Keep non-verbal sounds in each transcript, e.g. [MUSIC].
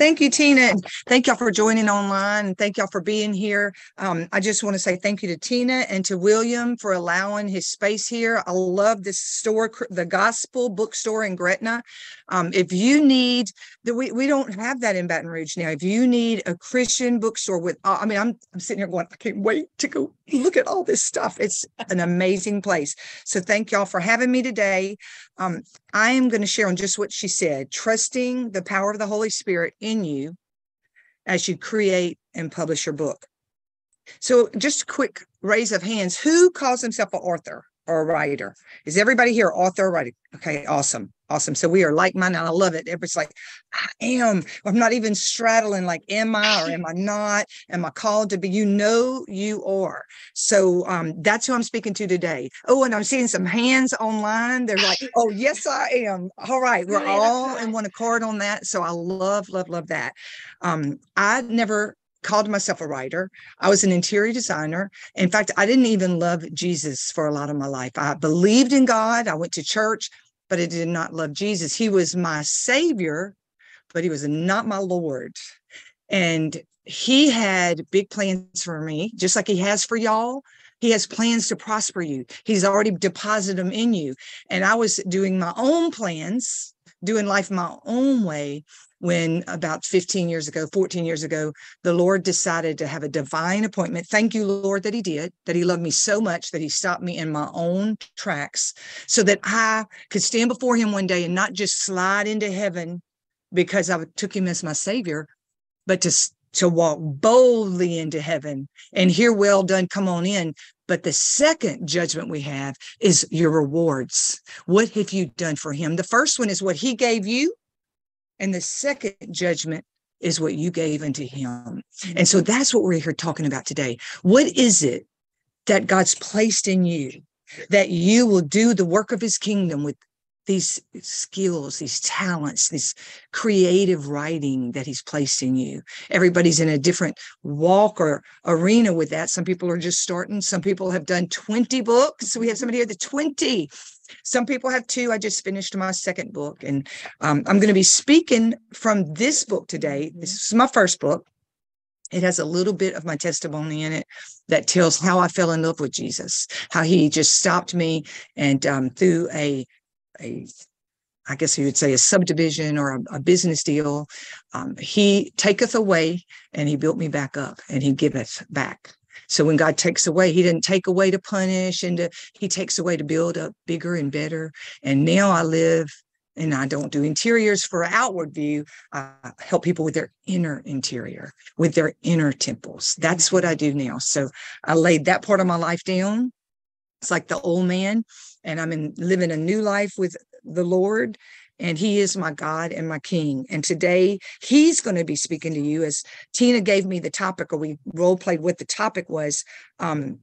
Thank you, Tina. And thank y'all for joining online. And thank y'all for being here. Um, I just want to say thank you to Tina and to William for allowing his space here. I love this store, the Gospel Bookstore in Gretna. Um, if you need, the, we, we don't have that in Baton Rouge now. If you need a Christian bookstore with, uh, I mean, I'm, I'm sitting here going, I can't wait to go look at all this stuff. It's an amazing place. So thank y'all for having me today. Um, I am going to share on just what she said, trusting the power of the Holy Spirit in you as you create and publish your book. So just a quick raise of hands. Who calls himself an author or a writer? Is everybody here author or writer? Okay, awesome. Awesome. So we are like minded. I love it. Everybody's like, I am. I'm not even straddling like, am I or am I not? Am I called to be? You know, you are. So um, that's who I'm speaking to today. Oh, and I'm seeing some hands online. They're like, oh, yes, I am. All right. We're all in one accord on that. So I love, love, love that. Um, I never called myself a writer. I was an interior designer. In fact, I didn't even love Jesus for a lot of my life. I believed in God. I went to church but I did not love Jesus. He was my savior, but he was not my Lord. And he had big plans for me, just like he has for y'all. He has plans to prosper you. He's already deposited them in you. And I was doing my own plans, doing life my own way when about 15 years ago, 14 years ago, the Lord decided to have a divine appointment. Thank you, Lord, that He did, that He loved me so much that He stopped me in my own tracks so that I could stand before Him one day and not just slide into heaven because I took Him as my Savior, but to, to walk boldly into heaven and hear, well done, come on in. But the second judgment we have is your rewards. What have you done for Him? The first one is what He gave you. And the second judgment is what you gave unto him. Mm-hmm. And so that's what we're here talking about today. What is it that God's placed in you that you will do the work of his kingdom with these skills, these talents, this creative writing that he's placed in you. Everybody's in a different walk or arena with that. Some people are just starting. Some people have done 20 books. We have somebody here, the 20. Some people have two. I just finished my second book, and um, I'm going to be speaking from this book today. This is my first book. It has a little bit of my testimony in it that tells how I fell in love with Jesus, how he just stopped me and um, through a a I guess you would say a subdivision or a, a business deal. Um, he taketh away and he built me back up and he giveth back. So when God takes away, he didn't take away to punish and to, he takes away to build up bigger and better. And now I live and I don't do interiors for outward view. I help people with their inner interior, with their inner temples. That's what I mm-hmm. do now. So I laid that part of my life down. It's like the old man, and I'm in living a new life with the Lord and he is my God and my King. And today he's going to be speaking to you as Tina gave me the topic, or we role played what the topic was. Um,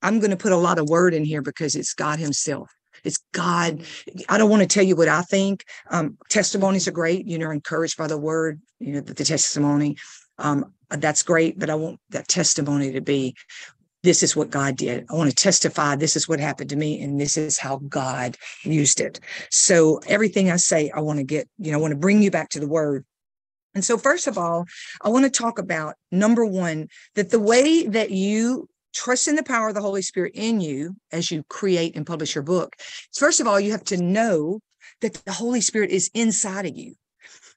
I'm going to put a lot of word in here because it's God Himself. It's God. I don't want to tell you what I think. Um, testimonies are great. You know, encouraged by the word, you know, the, the testimony. Um, that's great, but I want that testimony to be this is what God did. I want to testify this is what happened to me and this is how God used it. So everything I say, I want to get, you know, I want to bring you back to the word. And so first of all, I want to talk about number 1 that the way that you trust in the power of the Holy Spirit in you as you create and publish your book. First of all, you have to know that the Holy Spirit is inside of you.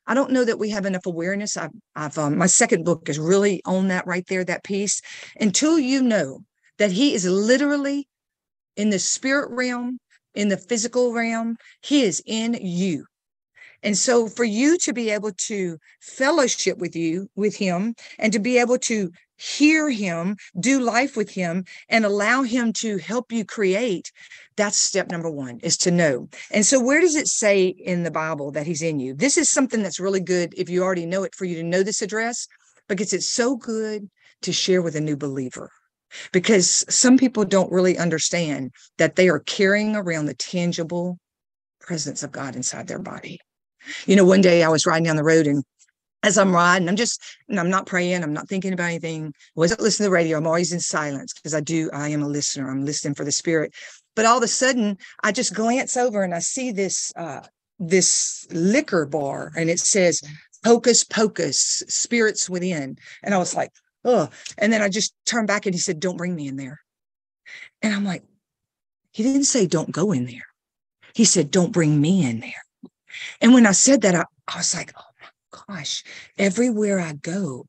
I don't know that we have enough awareness. I've, I've um, my second book is really on that right there, that piece. Until you know that He is literally in the spirit realm, in the physical realm, He is in you. And so for you to be able to fellowship with you, with Him, and to be able to hear him, do life with him, and allow him to help you create. That's step number one is to know. And so, where does it say in the Bible that he's in you? This is something that's really good if you already know it for you to know this address, because it's so good to share with a new believer. Because some people don't really understand that they are carrying around the tangible presence of God inside their body. You know, one day I was riding down the road and as I'm riding, I'm just, I'm not praying, I'm not thinking about anything. I wasn't listening to the radio. I'm always in silence because I do, I am a listener. I'm listening for the spirit. But all of a sudden, I just glance over and I see this uh this liquor bar and it says hocus pocus, spirits within. And I was like, oh. And then I just turned back and he said, don't bring me in there. And I'm like, he didn't say, don't go in there. He said, don't bring me in there. And when I said that, I, I was like, oh gosh, everywhere I go,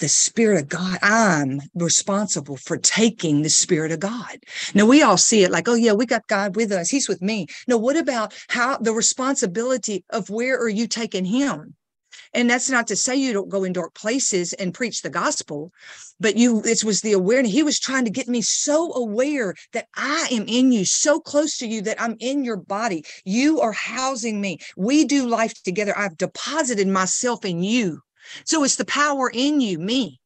the Spirit of God, I'm responsible for taking the Spirit of God. Now, we all see it like, oh, yeah, we got God with us. He's with me. No, what about how the responsibility of where are you taking Him? And that's not to say you don't go in dark places and preach the gospel, but you, it was the awareness. He was trying to get me so aware that I am in you, so close to you that I'm in your body. You are housing me. We do life together. I've deposited myself in you. So it's the power in you, me,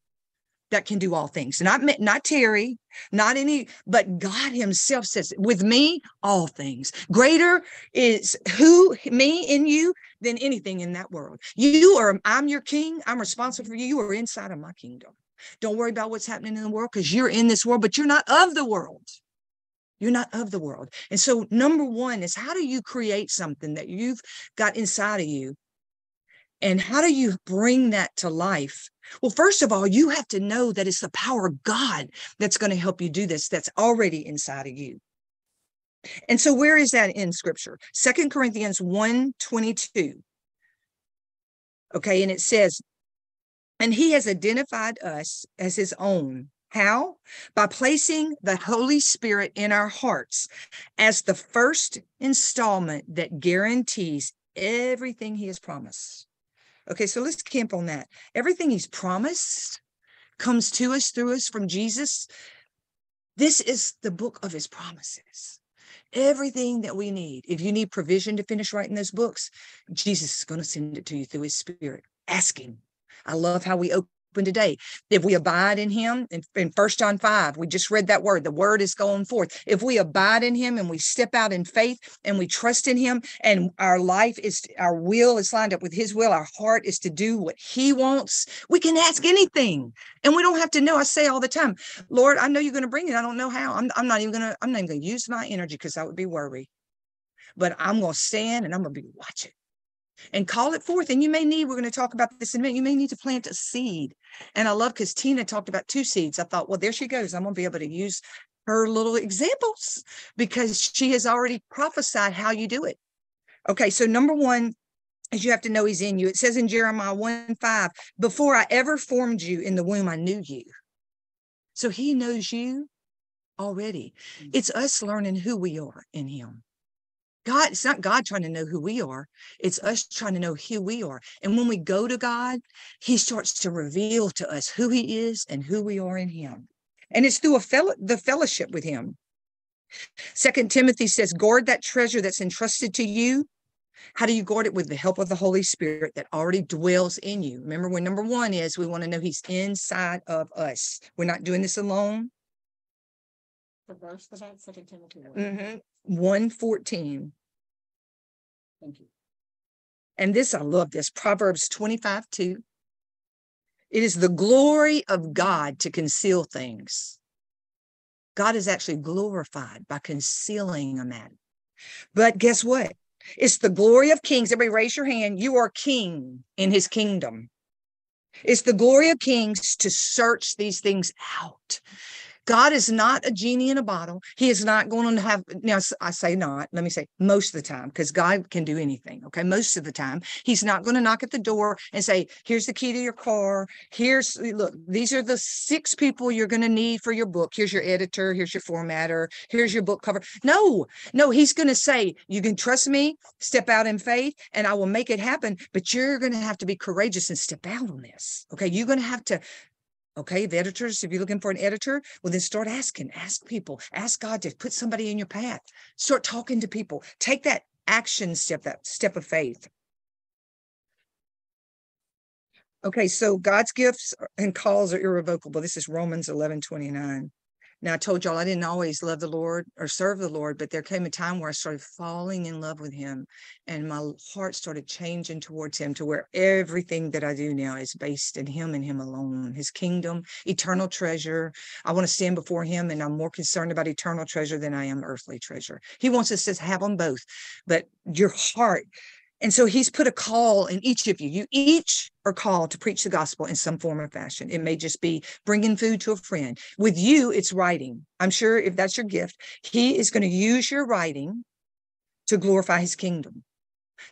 that can do all things. Not not Terri, not any, but God Himself says, with me, all things. Greater is who me in you than anything in that world. You are, I'm your king. I'm responsible for you. You are inside of my kingdom. Don't worry about what's happening in the world because you're in this world, but you're not of the world. You're not of the world. And so, number one is how do you create something that you've got inside of you and how do you bring that to life? Well, first of all, you have to know that it's the power of God that's going to help you do this, that's already inside of you. And so where is that in scripture? Second Corinthians 1 22. Okay, and it says, and he has identified us as his own. How? By placing the Holy Spirit in our hearts as the first installment that guarantees everything he has promised. Okay, so let's camp on that. Everything he's promised comes to us through us from Jesus. This is the book of his promises. Everything that we need. If you need provision to finish writing those books, Jesus is going to send it to you through his spirit. Ask him. I love how we open today. If we abide in him, in, 1 John 5, we just read that word. The word is going forth. If we abide in him and we step out in faith and we trust in him and our life is, our will is lined up with his will, our heart is to do what he wants, we can ask anything. And we don't have to know. I say all the time, Lord, I know you're going to bring it. I don't know how. I'm, I'm not even going to, I'm not even going to use my energy because that would be worry. But I'm going to stand and I'm going to be watching and call it forth. And you may need, we're going to talk about this in a minute, you may need to plant a seed. And I love because Tina talked about two seeds. I thought, well, there she goes. I'm going to be able to use her little examples because she has already prophesied how you do it. Okay, so number one is you have to know he's in you. It says in Jeremiah 1 5, before I ever formed you in the womb, I knew you. So he knows you already. Mm. It's us learning who we are in him. God, it's not God trying to know who we are. It's us trying to know who we are. And when we go to God, he starts to reveal to us who he is and who we are in him. And it's through a fellow, the fellowship with him. Second Timothy says, guard that treasure that's entrusted to you. How do you guard it? With the help of the Holy Spirit that already dwells in you. Remember, when number one is we want to know he's inside of us. We're not doing this alone. The verse that, Second Timothy. one. Mm-hmm. 114. Thank you. And this, I love this Proverbs 25 2. It is the glory of God to conceal things. God is actually glorified by concealing a matter. But guess what? It's the glory of kings. Everybody raise your hand. You are king in his kingdom. It's the glory of kings to search these things out. God is not a genie in a bottle. He is not going to have, now I say not, let me say most of the time, because God can do anything. Okay. Most of the time, He's not going to knock at the door and say, here's the key to your car. Here's, look, these are the six people you're going to need for your book. Here's your editor. Here's your formatter. Here's your book cover. No, no, He's going to say, you can trust me, step out in faith, and I will make it happen. But you're going to have to be courageous and step out on this. Okay. You're going to have to Okay, the editors, if you're looking for an editor, well, then start asking, ask people, ask God to put somebody in your path. Start talking to people. Take that action step, that step of faith. Okay, so God's gifts and calls are irrevocable. This is Romans 11 29. Now, I told y'all I didn't always love the Lord or serve the Lord, but there came a time where I started falling in love with Him and my heart started changing towards Him to where everything that I do now is based in Him and Him alone, His kingdom, eternal treasure. I want to stand before Him and I'm more concerned about eternal treasure than I am earthly treasure. He wants us to have them both, but your heart And so he's put a call in each of you. You each are called to preach the gospel in some form or fashion. It may just be bringing food to a friend. With you, it's writing. I'm sure if that's your gift, he is going to use your writing to glorify his kingdom.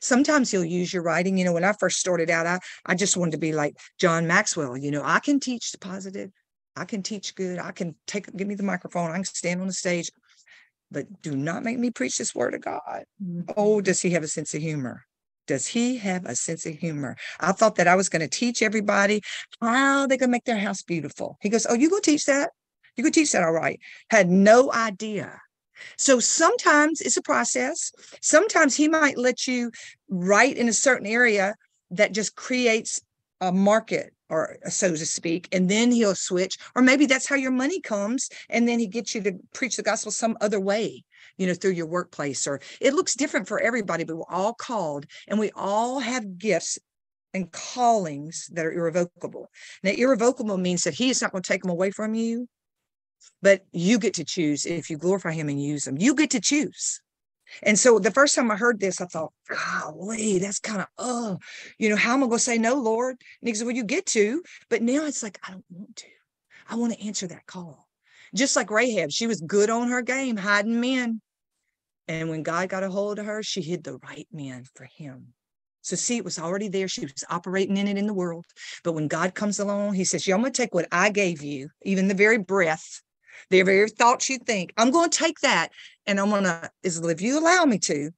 Sometimes he'll use your writing. You know, when I first started out, I, I just wanted to be like John Maxwell. You know, I can teach the positive, I can teach good, I can take, give me the microphone, I can stand on the stage, but do not make me preach this word of God. Mm-hmm. Oh, does he have a sense of humor? Does he have a sense of humor? I thought that I was going to teach everybody how they can make their house beautiful. He goes, Oh, you go teach that? You go teach that all right. Had no idea. So sometimes it's a process. Sometimes he might let you write in a certain area that just creates a market or uh, so to speak and then he'll switch or maybe that's how your money comes and then he gets you to preach the gospel some other way you know through your workplace or it looks different for everybody but we're all called and we all have gifts and callings that are irrevocable. Now irrevocable means that he is not going to take them away from you but you get to choose if you glorify him and use them you get to choose and so the first time I heard this, I thought, golly, that's kind of, oh, you know, how am I going to say no, Lord? And he said, well, you get to. But now it's like, I don't want to. I want to answer that call. Just like Rahab, she was good on her game, hiding men. And when God got a hold of her, she hid the right men for him. So see, it was already there. She was operating in it in the world. But when God comes along, he says, yeah, I'm going to take what I gave you, even the very breath, the very thoughts you think, I'm going to take that and I'm gonna is if you allow me to,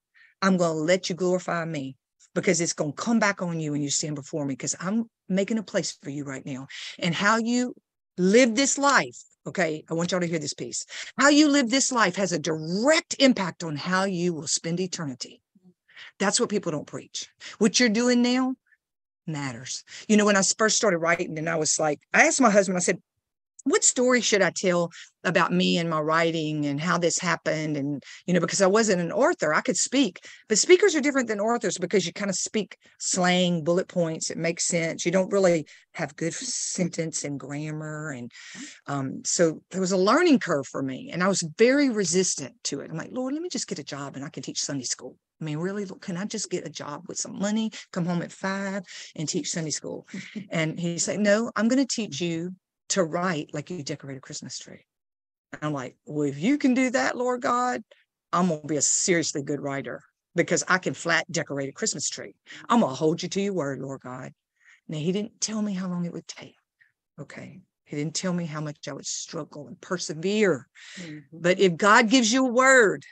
I'm gonna let you glorify me because it's gonna come back on you when you stand before me because I'm making a place for you right now. And how you live this life, okay? I want y'all to hear this piece. How you live this life has a direct impact on how you will spend eternity. That's what people don't preach. What you're doing now matters. You know, when I first started writing, and I was like, I asked my husband, I said, what story should I tell about me and my writing and how this happened? And, you know, because I wasn't an author, I could speak, but speakers are different than authors because you kind of speak slang, bullet points. It makes sense. You don't really have good sentence and grammar. And um, so there was a learning curve for me. And I was very resistant to it. I'm like, Lord, let me just get a job and I can teach Sunday school. I mean, really, can I just get a job with some money, come home at five and teach Sunday school? [LAUGHS] and he said, No, I'm going to teach you to write like you decorate a Christmas tree. And I'm like, well, if you can do that, Lord God, I'm gonna be a seriously good writer because I can flat decorate a Christmas tree. I'm gonna hold you to your word, Lord God. Now he didn't tell me how long it would take. Okay. He didn't tell me how much I would struggle and persevere. Mm-hmm. But if God gives you a word,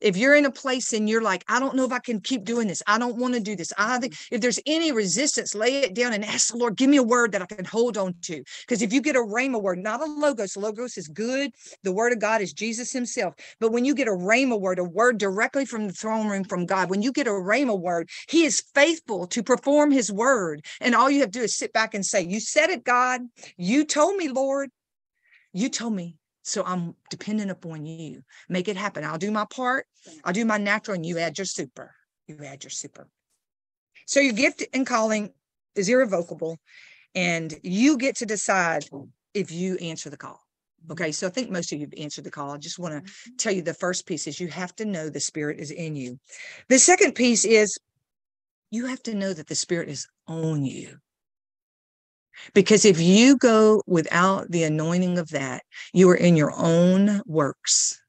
if you're in a place and you're like, I don't know if I can keep doing this, I don't want to do this. I think if there's any resistance, lay it down and ask the Lord, give me a word that I can hold on to. Because if you get a rhema word, not a logos, logos is good. The word of God is Jesus Himself. But when you get a rhema word, a word directly from the throne room from God, when you get a rhema word, He is faithful to perform His word. And all you have to do is sit back and say, You said it, God. You told me, Lord. You told me so I'm dependent upon you. Make it happen. I'll do my part. I'll do my natural, and you add your super. You add your super. So your gift and calling is irrevocable, and you get to decide if you answer the call. Okay, so I think most of you have answered the call. I just want to mm-hmm. tell you the first piece is you have to know the spirit is in you. The second piece is you have to know that the spirit is on you. Because if you go without the anointing of that, you are in your own works.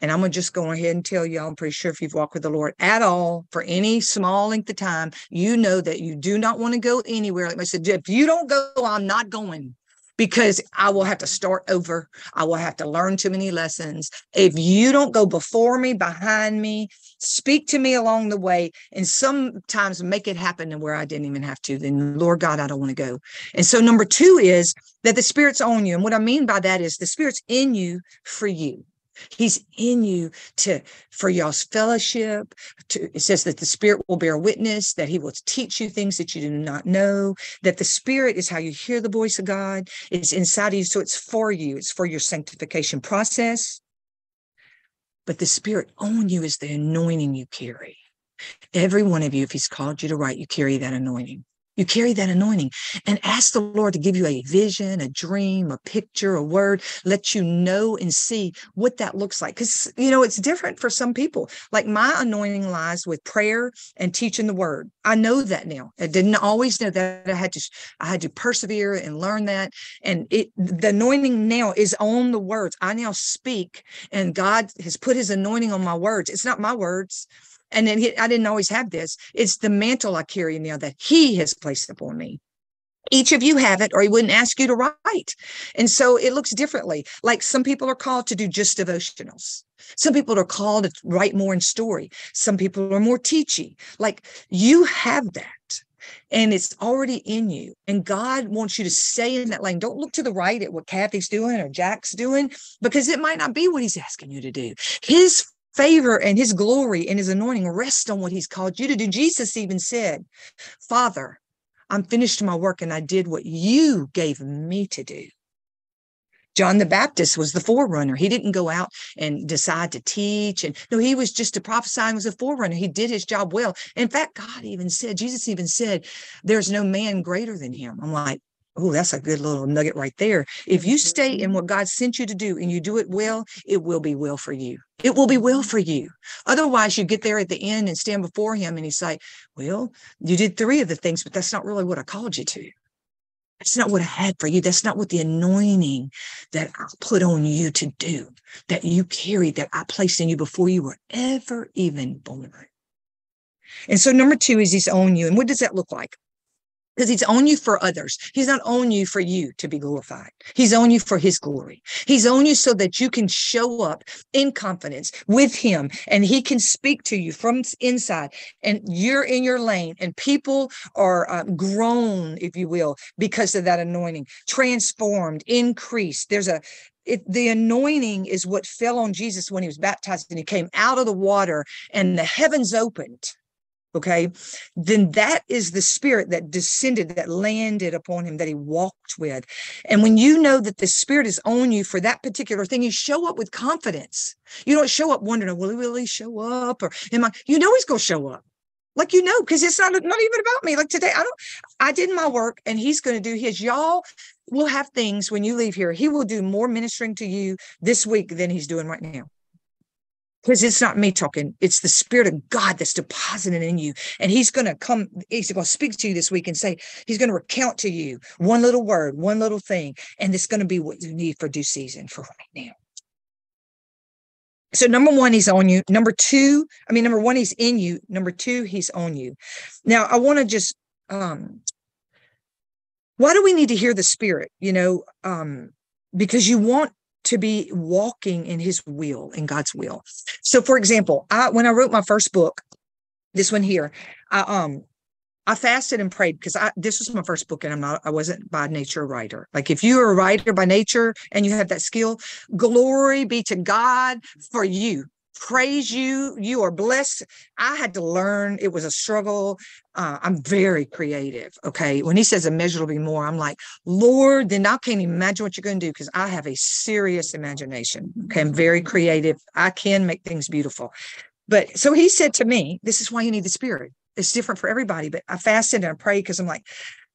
And I'm going to just go ahead and tell y'all. I'm pretty sure if you've walked with the Lord at all for any small length of time, you know that you do not want to go anywhere. Like I said, if you don't go, I'm not going because I will have to start over. I will have to learn too many lessons. If you don't go before me, behind me, speak to me along the way, and sometimes make it happen to where I didn't even have to, then Lord God, I don't want to go. And so, number two is that the Spirit's on you. And what I mean by that is the Spirit's in you for you. He's in you to for y'all's fellowship. To, it says that the Spirit will bear witness, that He will teach you things that you do not know. That the Spirit is how you hear the voice of God. It's inside of you, so it's for you. It's for your sanctification process. But the Spirit on you is the anointing you carry. Every one of you, if He's called you to write, you carry that anointing. You carry that anointing and ask the Lord to give you a vision, a dream, a picture, a word, let you know and see what that looks like. Because, you know, it's different for some people. Like my anointing lies with prayer and teaching the word. I know that now. I didn't always know that. I had to, I had to persevere and learn that. And it, the anointing now is on the words. I now speak and God has put his anointing on my words. It's not my words and then he, I didn't always have this. It's the mantle I carry now that he has placed upon me. Each of you have it, or he wouldn't ask you to write. And so it looks differently. Like some people are called to do just devotionals. Some people are called to write more in story. Some people are more teachy. Like you have that and it's already in you. And God wants you to stay in that lane. Don't look to the right at what Kathy's doing or Jack's doing, because it might not be what he's asking you to do. His favor and his glory and his anointing rest on what he's called you to do. Jesus even said, Father, I'm finished my work and I did what you gave me to do. John the Baptist was the forerunner. He didn't go out and decide to teach. And no, he was just a prophesying was a forerunner. He did his job well. In fact, God even said, Jesus even said, there's no man greater than him. I'm like, Oh, that's a good little nugget right there. If you stay in what God sent you to do and you do it well, it will be well for you. It will be well for you. Otherwise, you get there at the end and stand before Him and He's like, Well, you did three of the things, but that's not really what I called you to. That's not what I had for you. That's not what the anointing that I put on you to do, that you carried, that I placed in you before you were ever even born. And so, number two is He's on you. And what does that look like? Because he's on you for others. He's not on you for you to be glorified. He's on you for his glory. He's on you so that you can show up in confidence with him and he can speak to you from inside and you're in your lane and people are uh, grown, if you will, because of that anointing, transformed, increased. There's a, it, the anointing is what fell on Jesus when he was baptized and he came out of the water and the heavens opened okay, then that is the spirit that descended, that landed upon him, that he walked with. And when you know that the spirit is on you for that particular thing, you show up with confidence. You don't show up wondering, will he really show up? Or am I, you know, he's going to show up. Like you know, because it's not not even about me. Like today, I don't. I did my work, and he's going to do his. Y'all will have things when you leave here. He will do more ministering to you this week than he's doing right now because it's not me talking it's the spirit of god that's deposited in you. And he's going to come he's going to speak to you this week and say he's going to recount to you one little word one little thing and it's going to be what you need for due season for right now. So number one he's on you. Number two i mean number one he's in you. Number two he's on you. Now i want to just um why do we need to hear the spirit you know? Um because you want to be walking in his will, in God's will. So for example, I when I wrote my first book, this one here, I um I fasted and prayed because I this was my first book and I'm not I wasn't by nature a writer. Like if you're a writer by nature and you have that skill, glory be to God for you praise you. You are blessed. I had to learn. It was a struggle. Uh, I'm very creative. Okay. When he says immeasurably more, I'm like, Lord, then I can't imagine what you're going to do because I have a serious imagination. Okay. I'm very creative. I can make things beautiful. But so he said to me, This is why you need the spirit. It's different for everybody. But I fasted and I prayed because I'm like,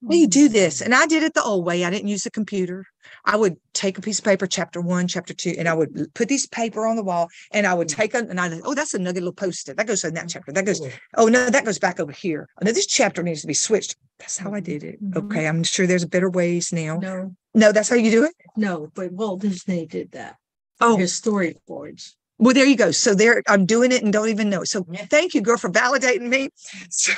well, you do this. And I did it the old way. I didn't use a computer. I would take a piece of paper, chapter one, chapter two, and I would put this paper on the wall and I would mm. take it and I, oh, that's a nugget little post-it. That goes in that chapter. That goes, oh, no, that goes back over here. Oh, no, this chapter needs to be switched. That's how I did it. Mm-hmm. Okay. I'm sure there's better ways now. No, No, that's how you do it? no, but Walt Disney did that. Oh, His storyboards. Well, there you go. So there, I'm doing it and don't even know. So thank you, girl, for validating me. [LAUGHS] So,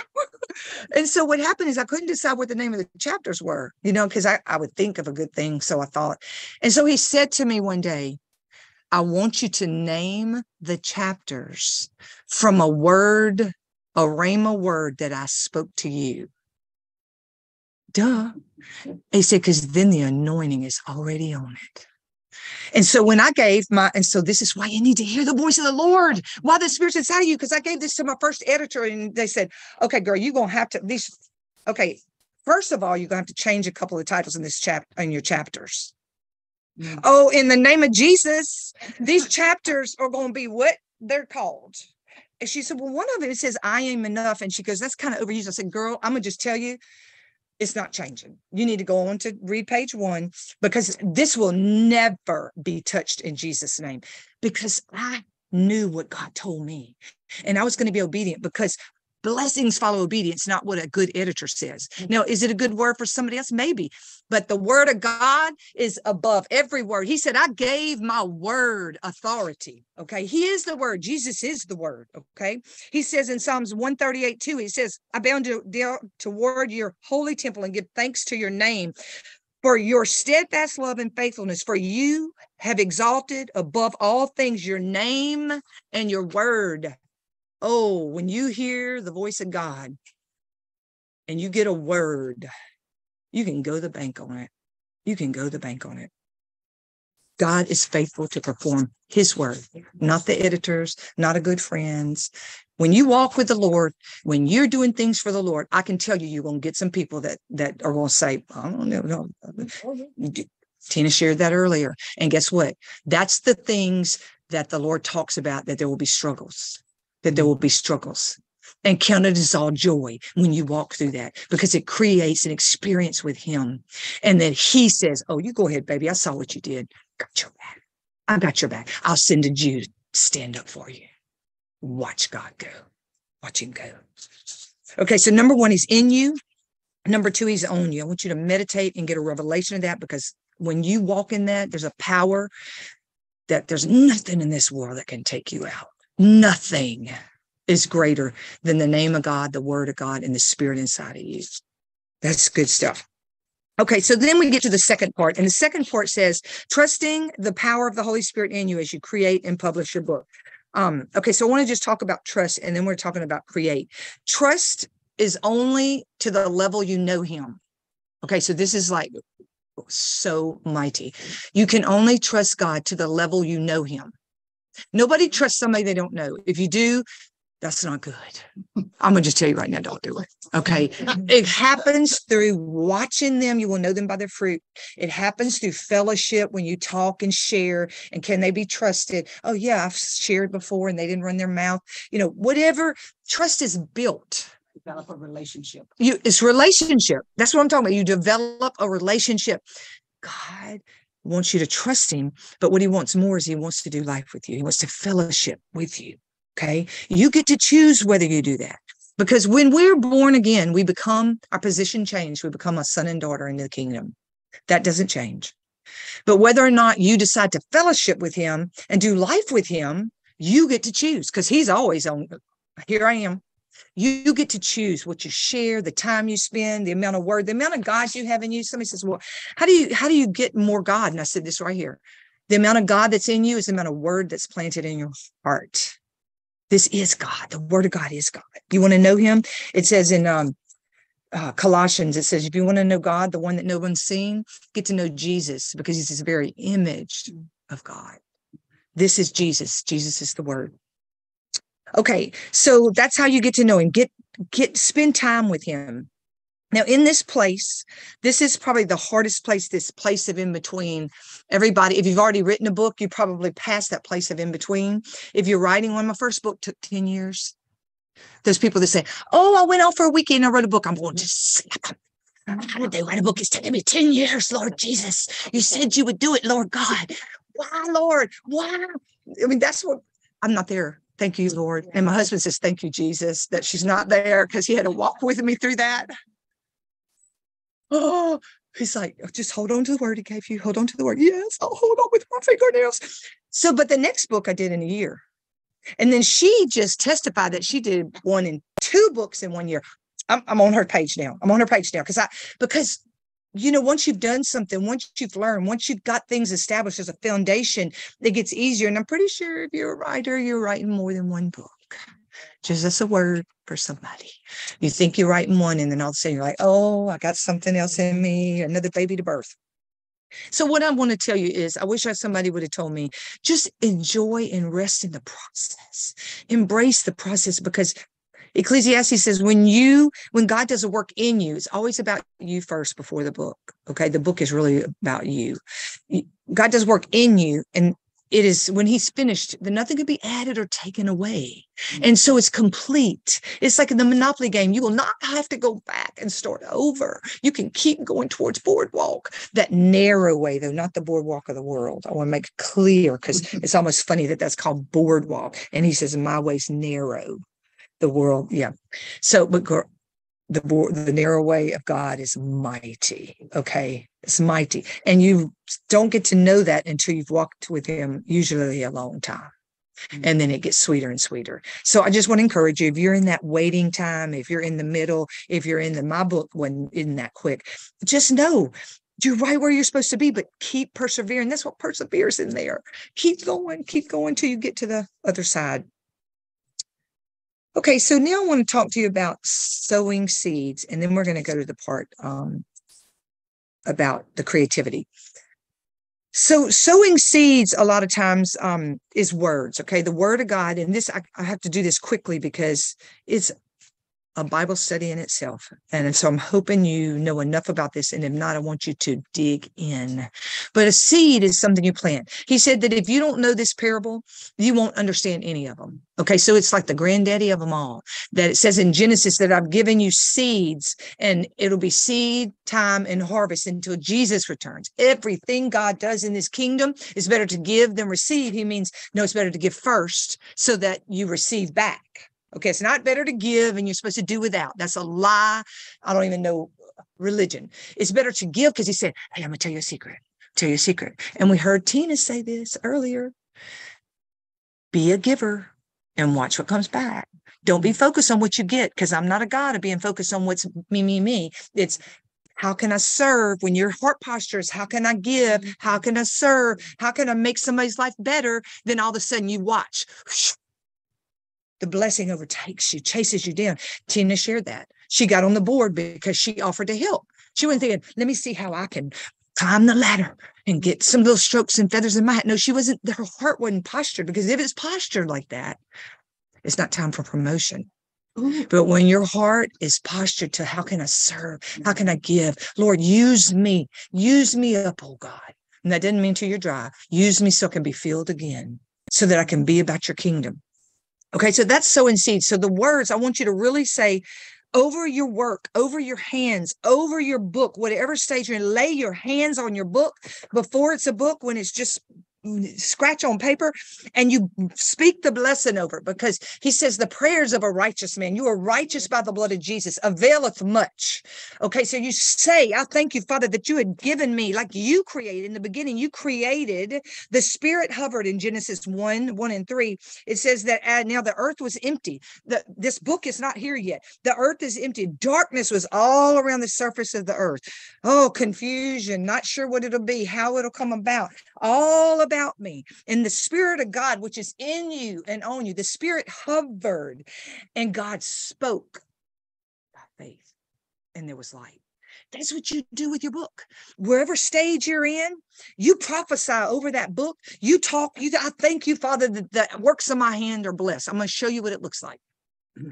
and so what happened is I couldn't decide what the name of the chapters were, you know, because I, I would think of a good thing. So I thought. And so he said to me one day, I want you to name the chapters from a word, a rhema word that I spoke to you. Duh. He said, because then the anointing is already on it. And so when I gave my, and so this is why you need to hear the voice of the Lord while the Spirit's inside of you. Because I gave this to my first editor and they said, okay, girl, you're going to have to, these, okay, first of all, you're going to have to change a couple of titles in this chapter, in your chapters. Mm. Oh, in the name of Jesus, these chapters are going to be what they're called. And she said, Well, one of it says, I am enough. And she goes, That's kind of overused. I said, Girl, I'm going to just tell you, It's not changing. You need to go on to read page one because this will never be touched in Jesus' name because I knew what God told me and I was going to be obedient because blessings follow obedience, not what a good editor says. Mm-hmm. Now, is it a good word for somebody else? Maybe, but the word of God is above every word. He said, I gave my word authority. Okay. He is the word. Jesus is the word. Okay. He says in Psalms 138 2, he says, I bound to, toward your holy temple and give thanks to your name for your steadfast love and faithfulness, for you have exalted above all things your name and your word. Oh, when you hear the voice of God and you get a word, you can go the bank on it. You can go the bank on it. God is faithful to perform his word, not the editors, not a good friends. When you walk with the Lord, when you're doing things for the Lord, I can tell you, you're going to get some people that, that are going to say, I don't know. Tina shared that earlier. And guess what? That's the things that the Lord talks about that there will be struggles that there will be mm-hmm. struggles. And count it as all joy when you walk through that because it creates an experience with him. And then he says, Oh, you go ahead, baby. I saw what you did. Got your back. I got your back. I'll send a Jew to stand up for you. Watch God go. Watch him go. Okay, so number one, he's in you. Number two, he's on you. I want you to meditate and get a revelation of that because when you walk in that, there's a power that there's nothing in this world that can take you out. Nothing is greater than the name of God, the word of God, and the spirit inside of you. That's good stuff. Okay, so then we get to the second part. And the second part says, trusting the power of the Holy Spirit in you as you create and publish your book. Um, okay, so I want to just talk about trust and then we're talking about create. Trust is only to the level you know him. Okay, so this is like so mighty. You can only trust God to the level you know him. Nobody trusts somebody they don't know. If you do, that's not good. I'm gonna just tell you right now, don't do it. Okay. It happens through watching them. You will know them by their fruit. It happens through fellowship when you talk and share. And can they be trusted? Oh, yeah, I've shared before and they didn't run their mouth. You know, whatever trust is built. Develop a relationship. You it's relationship. That's what I'm talking about. You develop a relationship. God wants you to trust him, but what he wants more is he wants to do life with you. He wants to fellowship with you. Okay. You get to choose whether you do that. Because when we're born again, we become our position changed. We become a son and daughter in the kingdom. That doesn't change. But whether or not you decide to fellowship with him and do life with him, you get to choose because he's always on. Here I am. You, you get to choose what you share, the time you spend, the amount of word, the amount of God you have in you. Somebody says, "Well, how do you how do you get more God?" And I said this right here: the amount of God that's in you is the amount of word that's planted in your heart. This is God. The Word of God is God. You want to know Him? It says in um, uh, Colossians, it says, if you want to know God, the one that no one's seen, get to know Jesus because He's the very image of God. This is Jesus. Jesus is the Word. Okay, so that's how you get to know him. Get get spend time with him. Now, in this place, this is probably the hardest place, this place of in between. Everybody, if you've already written a book, you probably passed that place of in between. If you're writing one, my first book took 10 years. There's people that say, Oh, I went off for a weekend, I wrote a book. I'm going to slap them. How did they write a book? It's taken me 10 years, Lord Jesus. You said you would do it, Lord God. Why, Lord? Why? I mean, that's what I'm not there. Thank you, Lord. And my husband says, Thank you, Jesus, that she's not there because he had to walk with me through that. Oh, he's like, oh, just hold on to the word he gave you. Hold on to the word. Yes, I'll hold on with my fingernails. So, but the next book I did in a year. And then she just testified that she did one in two books in one year. I'm, I'm on her page now. I'm on her page now because I because you know, once you've done something, once you've learned, once you've got things established as a foundation, it gets easier. And I'm pretty sure if you're a writer, you're writing more than one book. Just as a word for somebody. You think you're writing one, and then all of a sudden you're like, oh, I got something else in me, another baby to birth. So, what I want to tell you is, I wish somebody would have told me just enjoy and rest in the process, embrace the process because Ecclesiastes says when you when God does a work in you, it's always about you first before the book. Okay, the book is really about you. God does work in you, and it is when he's finished, then nothing can be added or taken away. Mm. And so it's complete. It's like in the Monopoly game. You will not have to go back and start over. You can keep going towards boardwalk, that narrow way, though, not the boardwalk of the world. I want to make clear because mm-hmm. it's almost funny that that's called boardwalk. And he says, My way's narrow. The world, yeah. So, but girl, the the narrow way of God is mighty. Okay. It's mighty. And you don't get to know that until you've walked with him, usually a long time. Mm-hmm. And then it gets sweeter and sweeter. So I just want to encourage you if you're in that waiting time, if you're in the middle, if you're in the my book when in that quick, just know you're right where you're supposed to be, but keep persevering. That's what perseveres in there. Keep going, keep going till you get to the other side. Okay, so now I want to talk to you about sowing seeds, and then we're going to go to the part um, about the creativity. So, sowing seeds a lot of times um, is words. Okay, the word of God, and this I, I have to do this quickly because it's a Bible study in itself. And so I'm hoping you know enough about this. And if not, I want you to dig in. But a seed is something you plant. He said that if you don't know this parable, you won't understand any of them. Okay. So it's like the granddaddy of them all. That it says in Genesis that I've given you seeds and it'll be seed time and harvest until Jesus returns. Everything God does in this kingdom is better to give than receive. He means, no, it's better to give first so that you receive back. Okay, it's not better to give and you're supposed to do without. That's a lie. I don't even know uh, religion. It's better to give because he said, Hey, I'm gonna tell you a secret. Tell you a secret. And we heard Tina say this earlier. Be a giver and watch what comes back. Don't be focused on what you get because I'm not a God of being focused on what's me, me, me. It's how can I serve when your heart posture is how can I give? Mm-hmm. How can I serve? How can I make somebody's life better? Then all of a sudden you watch the blessing overtakes you, chases you down. Tina shared that. She got on the board because she offered to help. She went thinking, let me see how I can climb the ladder and get some little strokes and feathers in my hat. No, she wasn't, her heart wasn't postured because if it's postured like that, it's not time for promotion. But when your heart is postured to how can I serve? How can I give? Lord, use me. Use me up, oh God. And that didn't mean to your dry. Use me so I can be filled again, so that I can be about your kingdom. Okay, so that's sowing seeds. So the words I want you to really say over your work, over your hands, over your book, whatever stage you're in, lay your hands on your book before it's a book, when it's just scratch on paper and you speak the blessing over it because he says the prayers of a righteous man. You are righteous by the blood of jesus availeth much. Okay so you say i thank you father that you had given me like you created in the beginning you created the spirit hovered in genesis 1 1 and 3 it says that uh, now the earth was empty. The, this book is not here yet. The earth is empty. Darkness was all around the surface of the earth. Oh confusion. Not sure what it'll be how it'll come about. All about me. And the Spirit of God, which is in you and on you, the Spirit hovered and God spoke by faith, and there was light. That's what you do with your book. Wherever stage you're in, you prophesy over that book. You talk, you I thank you, Father, that the works of my hand are blessed. I'm going to show you what it looks like.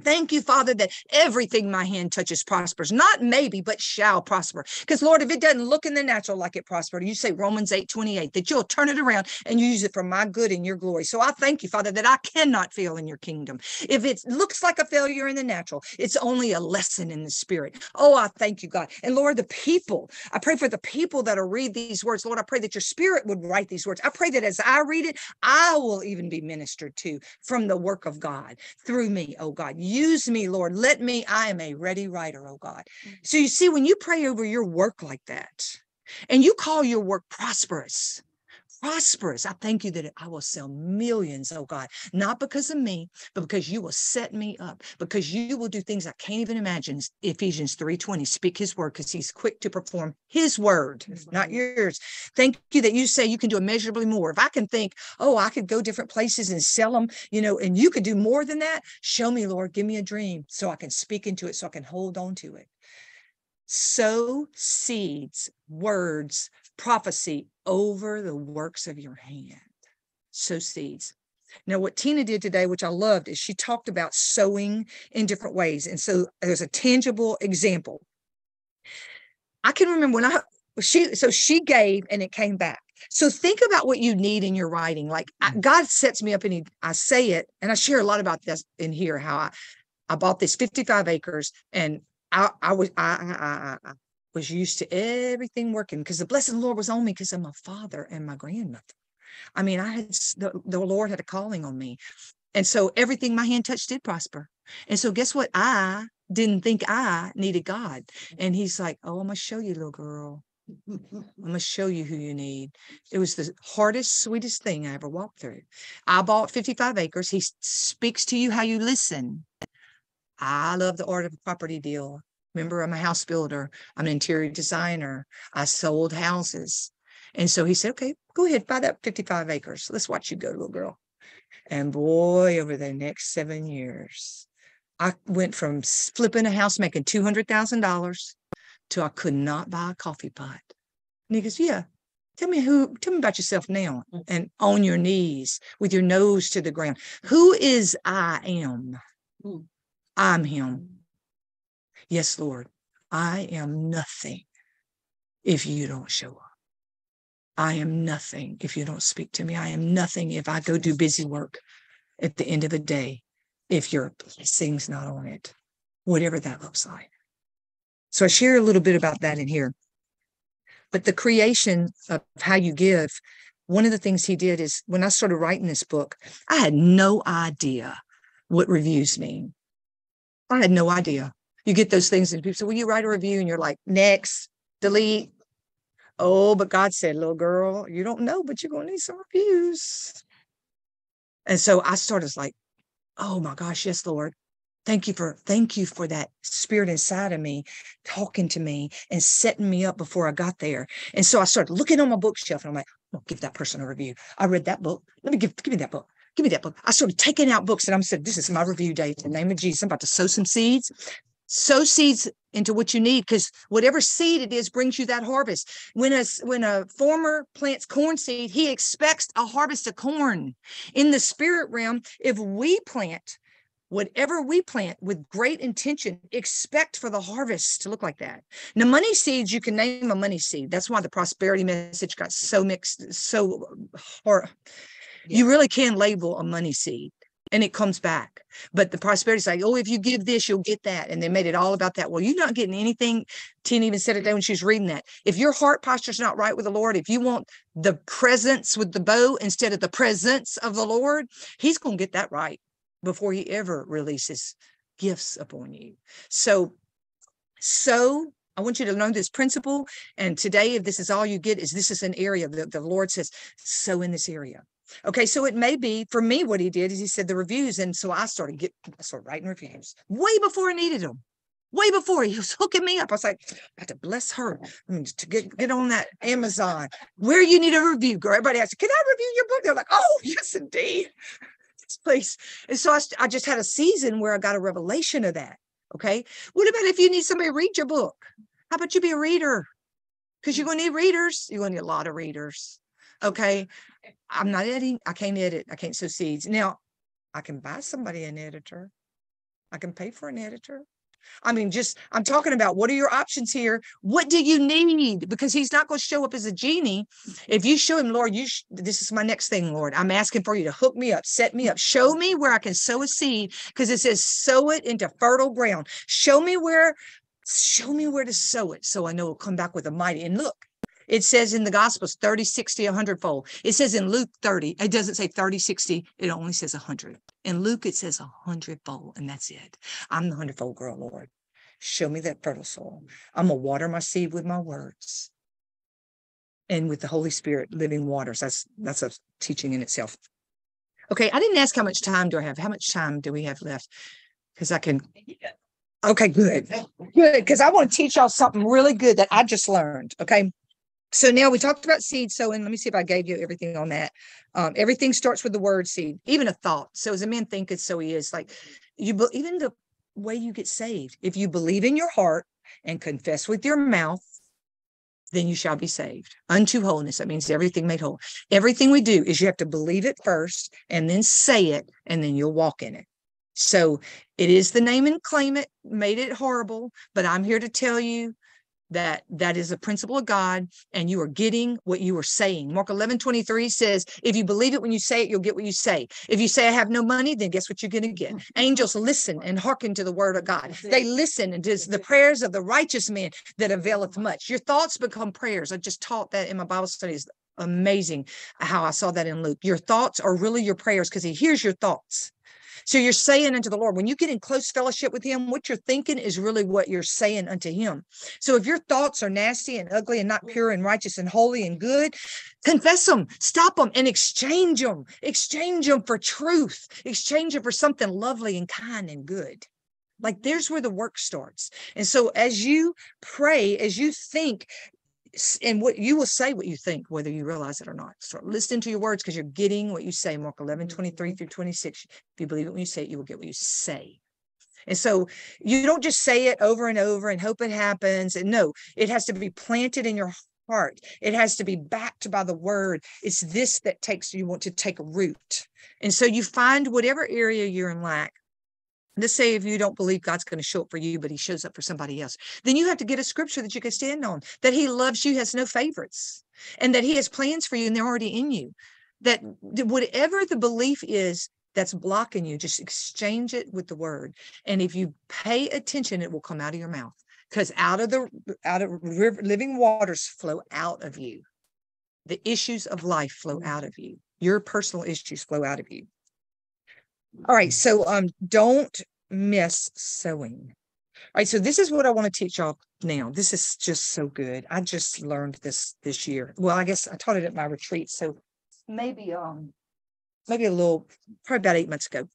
Thank you, Father, that everything my hand touches prospers. Not maybe, but shall prosper. Because, Lord, if it doesn't look in the natural like it prospered, you say Romans 8 28, that you'll turn it around and use it for my good and your glory. So I thank you, Father, that I cannot fail in your kingdom. If it looks like a failure in the natural, it's only a lesson in the spirit. Oh, I thank you, God. And Lord, the people, I pray for the people that'll read these words. Lord, I pray that your spirit would write these words. I pray that as I read it, I will even be ministered to from the work of God through me, oh God. God. Use me, Lord. Let me, I am a ready writer, oh God. Mm. So you see, when you pray over your work like that, and you call your work prosperous, prosperous. I thank you that I will sell millions, oh God, not because of me, but because you will set me up, because you will do things I can't even imagine. Ephesians 3:20, speak his word because he's quick to perform his word, not yours. Thank you that you say you can do immeasurably more. If I can think, oh, I could go different places and sell them, you know, and you could do more than that, show me, Lord, give me a dream so I can speak into it, so I can hold on to it sow seeds, words, prophecy over the works of your hand. Sow seeds. Now, what Tina did today, which I loved, is she talked about sowing in different ways. And so there's a tangible example. I can remember when I she so she gave and it came back. So think about what you need in your writing. Like I, Mm. God sets me up and he, I say it, and I share a lot about this in here. How I, I bought this 55 acres, and I, I was I, I, I, I was used to everything working because the blessing of the Lord was on me because of my father and my grandmother. I mean, I had the, the Lord had a calling on me, and so everything my hand touched did prosper. And so guess what? I didn't think I needed God, and He's like, "Oh, I'm gonna show you, little girl." I'm gonna show you who you need. It was the hardest, sweetest thing I ever walked through. I bought 55 acres. He speaks to you how you listen. I love the art of a property deal. Remember, I'm a house builder, I'm an interior designer. I sold houses. And so he said, Okay, go ahead, buy that 55 acres. Let's watch you go, little girl. And boy, over the next seven years, I went from flipping a house making $200,000 to I could not buy a coffee pot. And he goes, Yeah, tell me who, tell me about yourself now. Mm. And on your knees with your nose to the ground. Who is I am? Mm. I'm him. Yes, Lord, I am nothing if you don't show up. I am nothing if you don't speak to me. I am nothing if I go do busy work at the end of the day, if your blessing's not on it, whatever that looks like. So I share a little bit about that in here. But the creation of how you give, one of the things he did is when I started writing this book, I had no idea what reviews mean. I had no idea. You get those things and people say, Will you write a review? And you're like, next, delete. Oh, but God said, little girl, you don't know, but you're gonna need some reviews. And so I started like, oh my gosh, yes, Lord. Thank you for thank you for that spirit inside of me talking to me and setting me up before I got there. And so I started looking on my bookshelf and I'm like, gonna give that person a review. I read that book. Let me give give me that book. Give me that book. I started taking out books and I'm said, This is my review day. In the name of Jesus, I'm about to sow some seeds. Sow seeds into what you need because whatever seed it is brings you that harvest. When a when a farmer plants corn seed, he expects a harvest of corn. In the spirit realm, if we plant whatever we plant with great intention, expect for the harvest to look like that. Now, money seeds, you can name a money seed. That's why the prosperity message got so mixed, so uh, hard. You really can label a money seed and it comes back. But the prosperity is like, oh, if you give this, you'll get that. And they made it all about that. Well, you're not getting anything. Tina even said it there when she was reading that. If your heart posture's not right with the Lord, if you want the presence with the bow instead of the presence of the Lord, He's going to get that right before He ever releases gifts upon you. So, so I want you to learn this principle. And today, if this is all you get, is this is an area that the Lord says, sow in this area. Okay, so it may be for me what he did is he said the reviews, and so I started get I started writing reviews way before I needed them, way before he was [LAUGHS] hooking me up. I was like, I have to bless her I mean, to get get on that Amazon where you need a review, girl. Everybody asked, can I review your book? They're like, oh [LAUGHS] yes, indeed, this place. And so I, I just had a season where I got a revelation of that. Okay, what about if you need somebody to read your book? How about you be a reader? Because you're going to need readers. You're going to need a lot of readers. Okay. I'm not editing. I can't edit. I can't sow seeds. Now, I can buy somebody an editor. I can pay for an editor. I mean, just I'm talking about what are your options here? What do you need? Because he's not going to show up as a genie. If you show him, Lord, you sh- this is my next thing, Lord. I'm asking for you to hook me up, set me up, show me where I can sow a seed because it says sow it into fertile ground. Show me where, show me where to sow it so I know it'll come back with a mighty. And look, it says in the Gospels 30, 60, 100 fold. It says in Luke 30, it doesn't say 30, 60, it only says 100. In Luke, it says 100 fold, and that's it. I'm the 100 fold girl, Lord. Show me that fertile soil. I'm going to water my seed with my words and with the Holy Spirit, living waters. That's that's a teaching in itself. Okay, I didn't ask how much time do I have. How much time do we have left? Because I can. Okay, good, good. Because I want to teach y'all something really good that I just learned. Okay, so now we talked about seed sowing. Let me see if I gave you everything on that. Um, everything starts with the word seed, even a thought. So as a man thinketh, so he is. Like you, be- even the way you get saved. If you believe in your heart and confess with your mouth, then you shall be saved unto wholeness. That means everything made whole. Everything we do is you have to believe it first and then say it, and then you'll walk in it. So it is the name and claim it, made it horrible. But I'm here to tell you that that is a principle of God and you are getting what you are saying. Mark 11, 23 says, if you believe it when you say it, you'll get what you say. If you say, I have no money, then guess what you're going to get? [LAUGHS] Angels listen and hearken to the word of God. They listen and to the prayers of the righteous man that availeth much. Your thoughts become prayers. I just taught that in my Bible studies. Amazing how I saw that in Luke. Your thoughts are really your prayers because he hears your thoughts. So you're saying unto the Lord, when you get in close fellowship with Him, what you're thinking is really what you're saying unto Him. So if your thoughts are nasty and ugly and not pure and righteous and holy and good, confess them, stop them, and exchange them. Exchange them for truth. Exchange them for something lovely and kind and good. Like there's where the work starts. And so as you pray, as you think, and what you will say what you think, whether you realize it or not. Start listening to your words because you're getting what you say. Mark 11, 23 mm-hmm. through 26. If you believe it when you say it, you will get what you say. And so you don't just say it over and over and hope it happens. And no, it has to be planted in your heart. It has to be backed by the word. It's this that takes you want to take root. And so you find whatever area you're in lack, Let's say if you don't believe God's going to show up for you, but he shows up for somebody else, then you have to get a scripture that you can stand on that he loves you, has no favorites, and that he has plans for you and they're already in you. That whatever the belief is that's blocking you, just exchange it with the word. And if you pay attention, it will come out of your mouth because out of the out of river, living waters flow out of you. The issues of life flow mm. out of you. Your personal issues flow out of you. All right. So um don't miss sowing. All right. So this is what I want to teach y'all now. This is just so good. I just learned this this year. Well, I guess I taught it at my retreat. So maybe um maybe a little probably about eight months ago.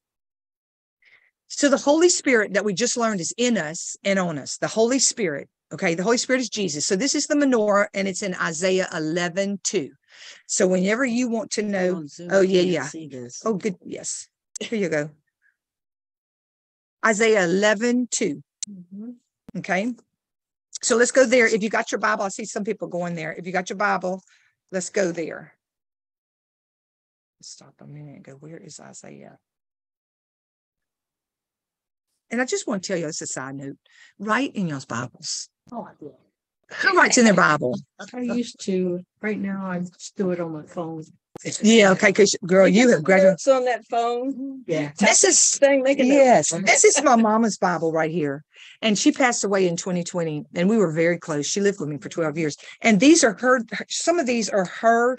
So the Holy Spirit that we just learned is in us and on us. The Holy Spirit. Okay, the Holy Spirit is Jesus. So this is the menorah, and it's in Isaiah 11, 2. So whenever you want to know, oh yeah, yeah. Oh, good. Yes. Here you go. Isaiah 11, 2. Mm-hmm. Okay. So let's go there. If you got your Bible, I see some people going there. If you got your Bible, let's go there. Stop a minute and go, where is Isaiah? And I just want to tell you, as a side note, write in y'all's Bibles. Oh, I did. Who writes in their Bible? I used to. Right now, I just do it on my phone. Yeah, okay, because girl, you have graduated. on that phone. Mm-hmm. Yeah. This is thing, yes, this is my mama's Bible right here. And she passed away in 2020, and we were very close. She lived with me for 12 years. And these are her, some of these are her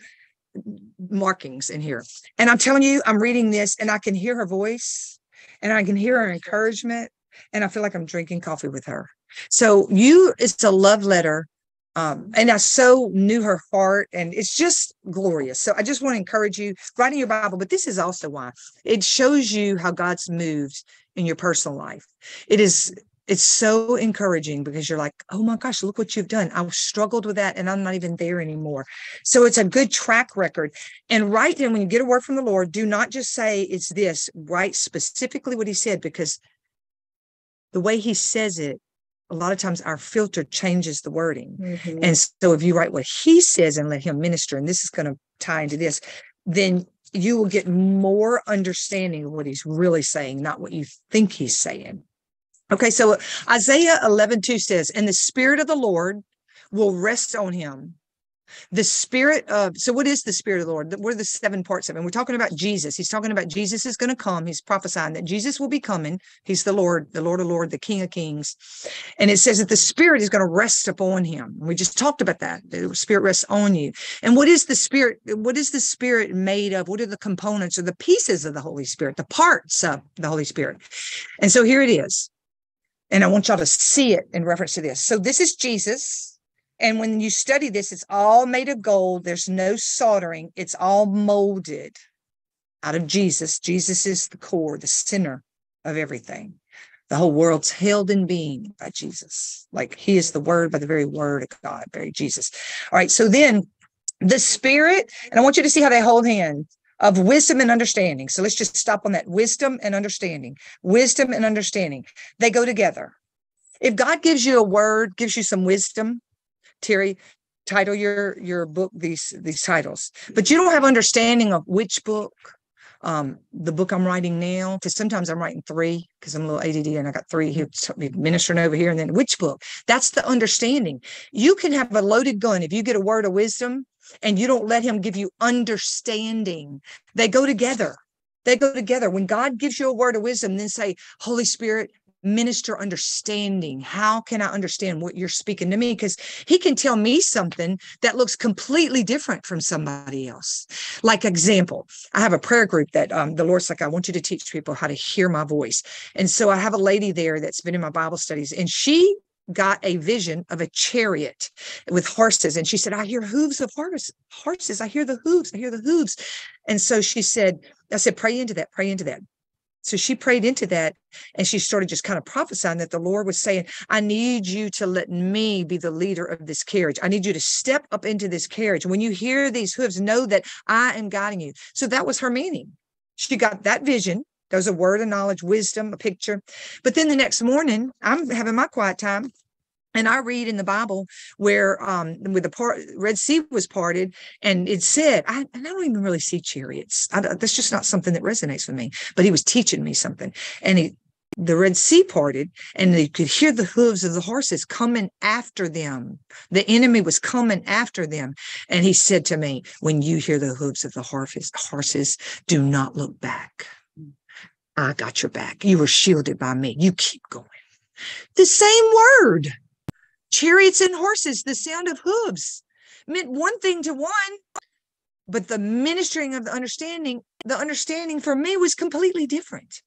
markings in here. And I'm telling you, I'm reading this and I can hear her voice and I can hear her encouragement. And I feel like I'm drinking coffee with her. So you, it's a love letter um, and I so knew her heart, and it's just glorious. So I just want to encourage you writing your Bible, but this is also why it shows you how God's moved in your personal life. It is it's so encouraging because you're like, oh my gosh, look what you've done. I struggled with that and I'm not even there anymore. So it's a good track record. And right then, when you get a word from the Lord, do not just say it's this, write specifically what he said because the way he says it a lot of times our filter changes the wording. Mm-hmm. And so if you write what he says and let him minister, and this is going to tie into this, then you will get more understanding of what he's really saying, not what you think he's saying. Okay, so Isaiah 11 2 says, And the Spirit of the Lord will rest on him the spirit of so what is the spirit of the lord? Are the seven parts of and we're talking about jesus. He's talking about jesus is going to come. He's prophesying that jesus will be coming. He's the lord the lord of lord the king of kings. And it says that the spirit is going to rest upon him. We just talked about that the spirit rests on you. And what is the spirit what is the spirit made of? What are the components or the pieces of the holy spirit the parts of the holy spirit? And so here it is. And i want y'all to see it in reference to this. So this is jesus and when you study this, it's all made of gold. There's no soldering. It's all molded out of Jesus. Jesus is the core, the center of everything. The whole world's held in being by Jesus. Like he is the word by the very word of God, very Jesus. All right. So then the spirit, and I want you to see how they hold hands of wisdom and understanding. So let's just stop on that wisdom and understanding. Wisdom and understanding. They go together. If God gives you a word, gives you some wisdom, Terri, title your your book these these titles, but you don't have understanding of which book um, the book I'm writing now, because sometimes I'm writing three because I'm a little ADD and I got three here, ministering over here, and then which book? That's the understanding. You can have a loaded gun if you get a word of wisdom and you don't let him give you understanding. They go together. They go together. When God gives you a word of wisdom, then say, Holy Spirit, minister understanding. How can I understand what you're speaking to me? Because he can tell me something that looks completely different from somebody else. Like example, I have a prayer group that um, the Lord's like, I want you to teach people how to hear my voice. And so I have a lady there that's been in my Bible studies, and she got a vision of a chariot with horses and she said i hear hooves of horses horses i hear the hooves i hear the hooves and so she said i said pray into that pray into that so she prayed into that and she started just kind of prophesying that the Lord was saying, I need you to let me be the leader of this carriage. I need you to step up into this carriage. When you hear these hooves, know that I am guiding you. So that was her meaning. She got that vision. There was a word of knowledge, wisdom, a picture. But then the next morning, I'm having my quiet time and I read in the Bible where um with the part Red Sea was parted, and it said, I, and I don't even really see chariots. I, that's just not something that resonates with me. But he was teaching me something, and he the Red Sea parted, and they could hear the hooves of the horses coming after them. The enemy was coming after them, and he said to me, "When you hear the hooves of the horses, horses, do not look back. I got your back. You were shielded by me. You keep going." The same word chariots and horses, the sound of hooves meant one thing to one, but the ministering of the understanding, the understanding for me was completely different.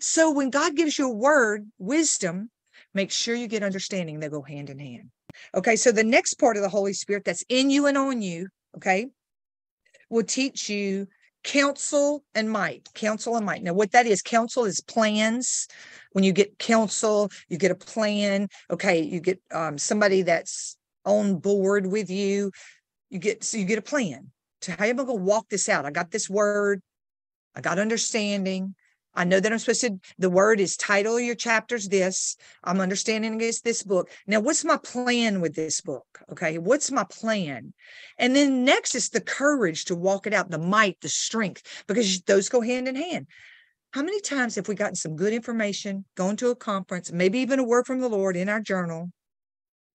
So when God gives you a word, wisdom, make sure you get understanding. They go hand in hand. Okay, so the next part of the Holy Spirit that's in you and on you, okay, will teach you counsel and might counsel and might. Now what that is counsel is plans. When you get counsel you get a plan. Okay you get um, somebody that's on board with you. You get so you get a plan to how am i going to walk this out. I got this word. I got understanding I know that I'm supposed to, the word is title your chapters this. I'm understanding against this book. Now, what's my plan with this book? Okay. What's my plan? And then next is the courage to walk it out, the might, the strength, because those go hand in hand. How many times have we gotten some good information, going to a conference, maybe even a word from the Lord in our journal,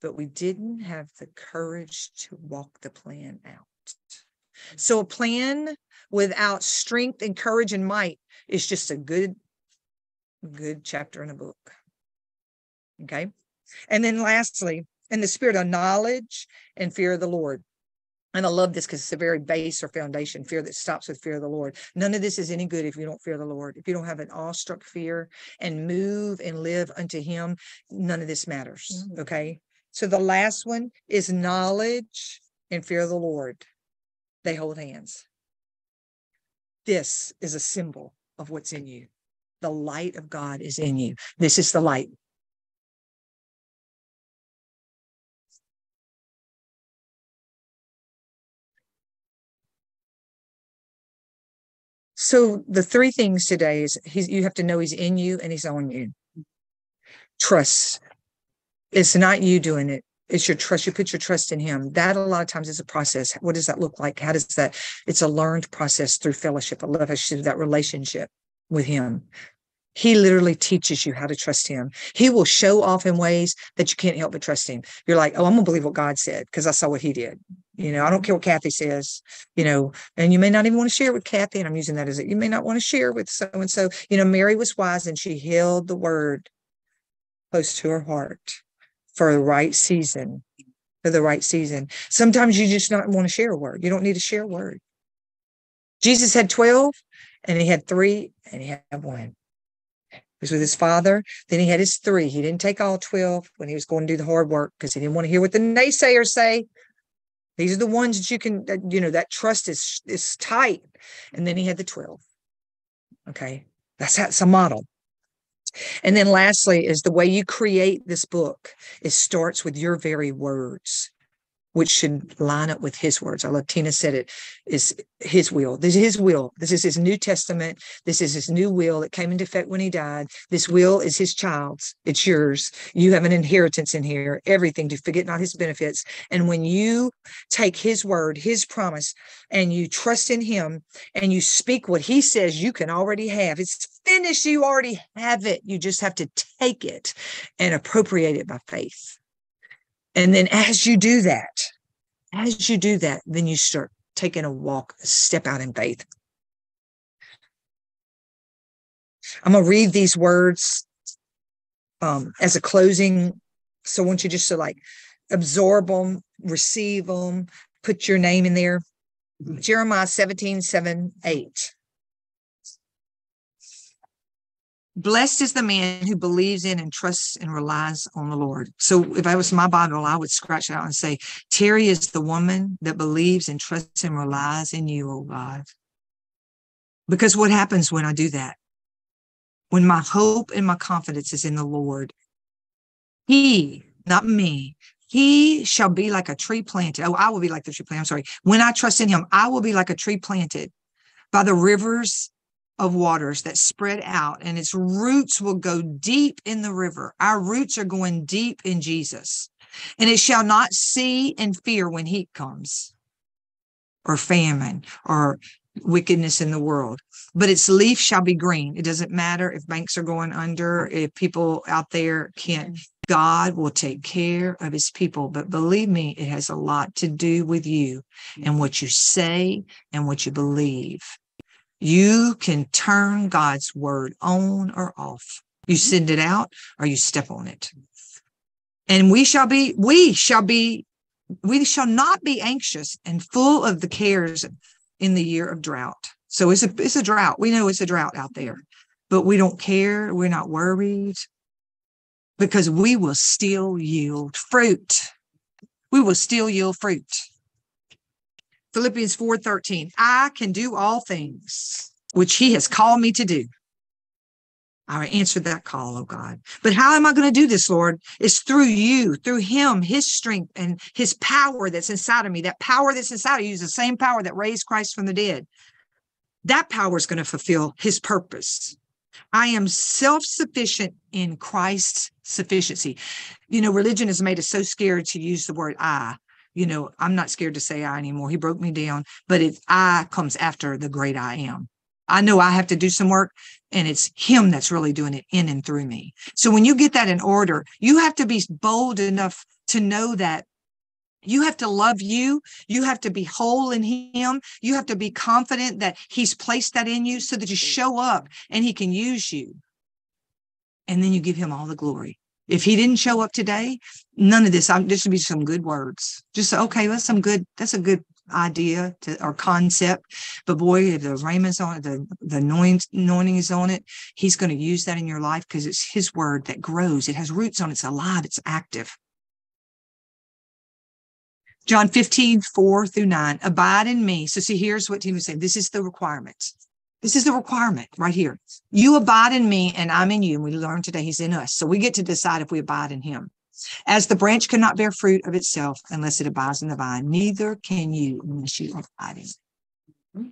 but we didn't have the courage to walk the plan out? So a plan without strength and courage and might is just a good, good chapter in a book. Okay. And then lastly, in the spirit of knowledge and fear of the Lord. And I love this because it's a very base or foundation fear that stops with fear of the Lord. None of this is any good if you don't fear the Lord. If you don't have an awestruck fear and move and live unto Him, none of this matters. Mm-hmm. Okay. So the last one is knowledge and fear of the Lord. They hold hands. This is a symbol of what's in you. The light of God is in you. This is the light. So the three things today is you have to know he's in you and he's on you. Trust. It's not you doing it it's your trust you put your trust in him. That a lot of times is a process. What does that look like? How does that it's a learned process through fellowship. I love that relationship with him. He literally teaches you how to trust him. He will show off in ways that you can't help but trust him. You're like oh i'm gonna believe what god said because i saw what he did. You know i don't care what kathy says you know and you may not even want to share with kathy and i'm using that as it you may not want to share with so and so you know mary was wise and she held the word close to her heart for the right season, for the right season. Sometimes you just not want to share a word. You don't need to share a word. Jesus had 12 and he had three and he had one. He was with his father. Then he had his three. He didn't take all 12 when he was going to do the hard work because he didn't want to hear what the naysayers say. These are the ones that you can, you know, that trust is is tight. And then he had the 12. Okay. That's that's a model. And then lastly is the way you create this book. It starts with your very words. Which should line up with his words. I love Tina said it is his will. This is his will. This is his New Testament. This is his new will. It came into effect when he died. This will is his child's. It's yours. You have an inheritance in here, everything to forget not his benefits. And when you take his word, his promise, and you trust in him and you speak what he says you can already have, it's finished. You already have it. You just have to take it and appropriate it by faith. And then as you do that, as you do that, then you start taking a walk, a step out in faith. I'm going to read these words um, as a closing. So I want you just to like absorb them, receive them, put your name in there. Jeremiah 17, 7, 8. Blessed is the man who believes in and trusts and relies on the Lord. So if I was my Bible, I would scratch out and say, Terri is the woman that believes and trusts and relies in you, oh God. Because what happens when I do that? When my hope and my confidence is in the Lord, He, not me, He shall be like a tree planted. Oh, I will be like the tree planted. I'm sorry. When I trust in Him, I will be like a tree planted by the rivers of waters that spread out and its roots will go deep in the river. Our roots are going deep in Jesus. And it shall not see and fear when heat comes or famine or wickedness in the world, but its leaf shall be green. It doesn't matter if banks are going under, if people out there can't. Mm-hmm. God will take care of his people. But believe me, it has a lot to do with you and mm-hmm. what you say and what you believe. You can turn God's word on or off. You mm-hmm. send it out or you step on it. And we shall be, we shall be, we shall not be anxious and full of the cares in the year of drought. So it's a it's a drought. We know it's a drought out there, but we don't care. We're not worried because we will still yield fruit. We will still yield fruit. Philippians 4:13. I can do all things which he has called me to do. I answered that call, oh God. But how am I going to do this, Lord? It's through you, through him, his strength and his power that's inside of me. That power that's inside of you is the same power that raised Christ from the dead. That power is going to fulfill his purpose. I am self sufficient in Christ's sufficiency. You know, religion has made us so scared to use the word I you know, I'm not scared to say I anymore. He broke me down, but it I comes after the great I am. I know I have to do some work and it's him that's really doing it in and through me. So when you get that in order, you have to be bold enough to know that you have to love you. You have to be whole in him. You have to be confident that he's placed that in you so that you mm. show up and he can use you. And then you give him all the glory. If he didn't show up today, none of this, I'm just be some good words. Just okay, that's some good, that's a good idea to, or concept. But boy, if the rhema's on it, the, the anointing is on it, he's going to use that in your life because it's his word that grows. It has roots on it. It's alive. It's active. John 15, 4 through 9. Abide in me. So see, here's what he was saying. This is the requirement. This is the requirement right here. You abide in me and I'm in you. And we learned today he's in us. So we get to decide if we abide in him. As the branch cannot bear fruit of itself unless it abides in the vine, neither can you unless you abide in me.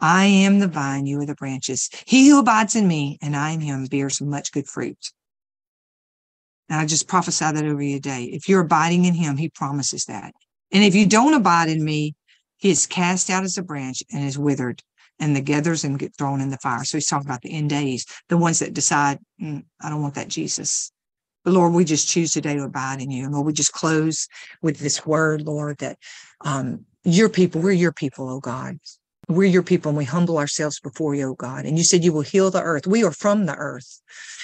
I am the vine, you are the branches. He who abides in me and I in him bears much good fruit. And I just prophesy that over you today. If you're abiding in him, he promises that. And if you don't abide in me, he is cast out as a branch and is withered and the gathers and get thrown in the fire. So he's talking about the end days, the ones that decide, mm, I don't want that Jesus. But Lord, we just choose today to abide in you. And Lord, we just close with this word, Lord, that um, your people, we're your people, oh God. We're your people and we humble ourselves before you, oh God. And you said you will heal the earth. We are from the earth.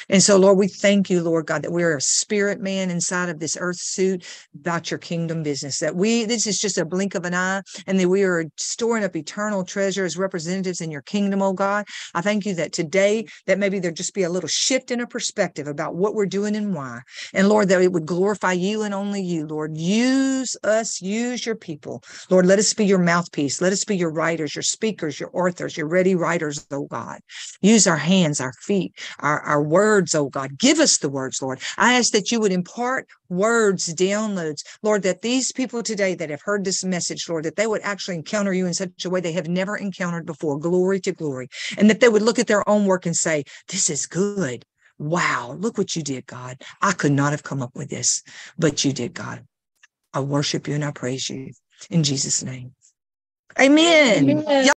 And so, Lord, we thank you, Lord God, that we're a spirit man inside of this earth suit about your kingdom business, that we, this is just a blink of an eye, and that we are storing up eternal treasure as representatives in your kingdom, oh God. I thank you that today, that maybe there just be a little shift in a perspective about what we're doing and why. And Lord, that it would glorify you and only you, Lord. Use us, use your people. Lord, let us be your mouthpiece. Let us be your writers, your speakers, your authors, your ready writers, oh God. Use our hands, our feet, our, our words, oh God. Give us the words, Lord. I ask that you would impart words, downloads, Lord, that these people today that have heard this message, Lord, that they would actually encounter you in such a way they have never encountered before. Glory to glory. And that they would look at their own work and say, This is good. Wow, look what you did, God. I could not have come up with this, but you did, God. I worship you and I praise you in Jesus' name. Amen. Amen.